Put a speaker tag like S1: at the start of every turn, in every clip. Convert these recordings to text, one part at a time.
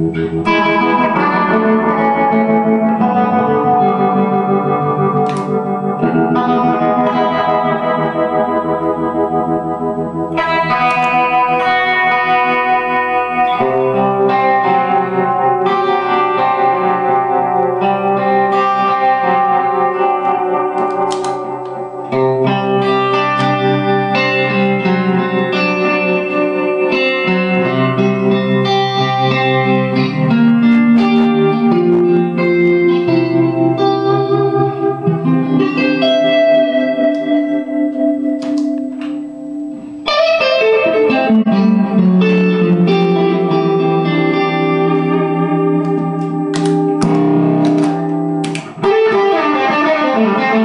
S1: Música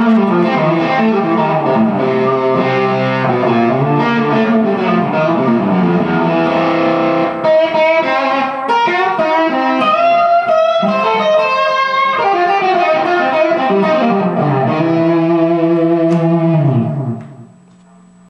S2: Thank you.